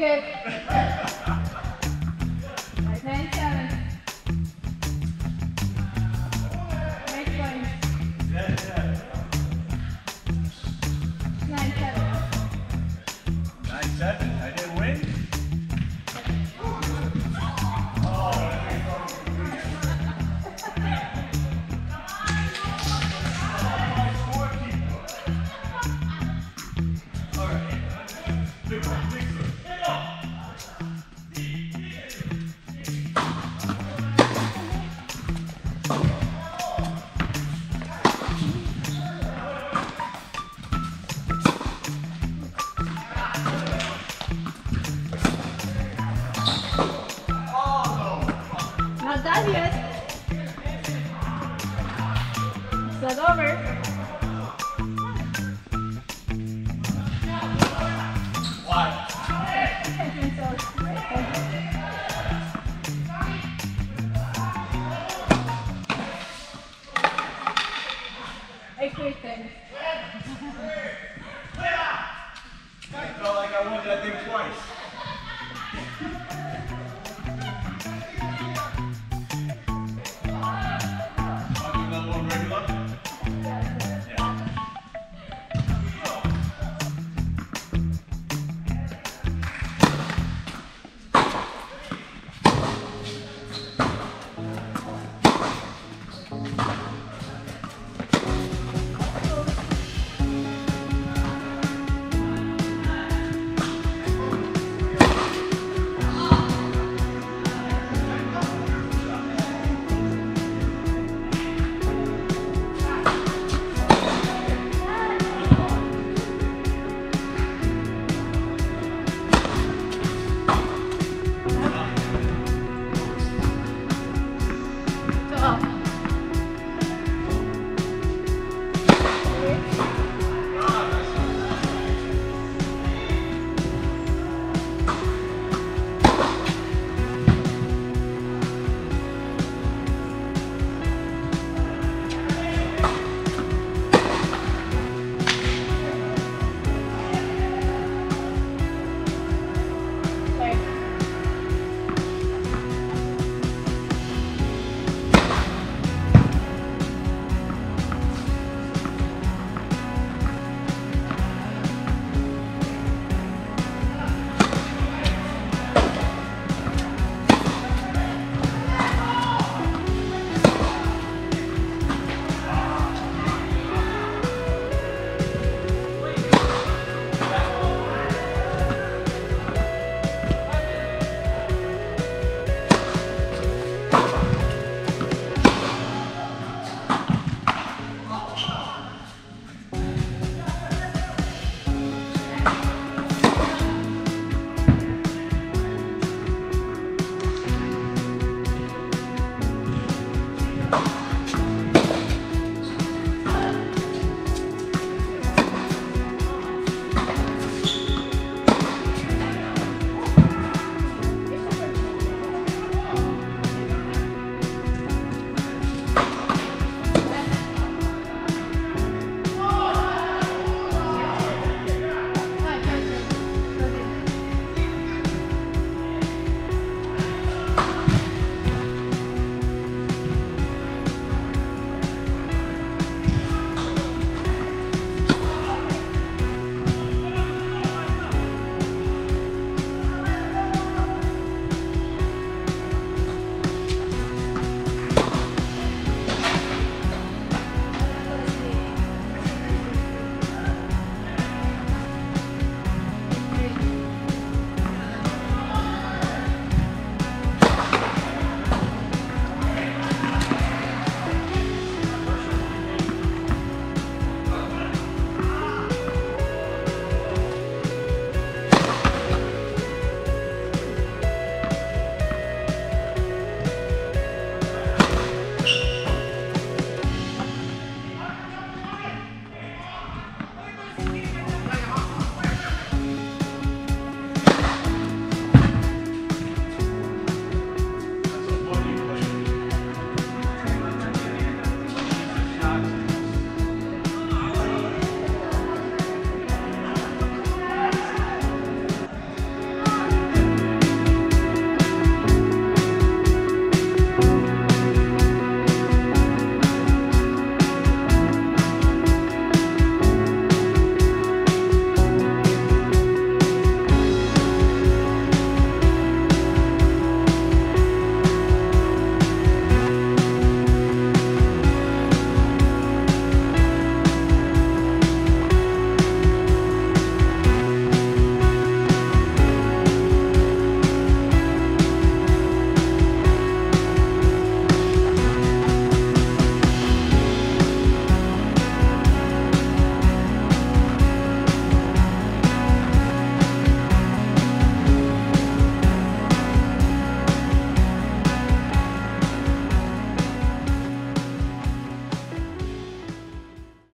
good.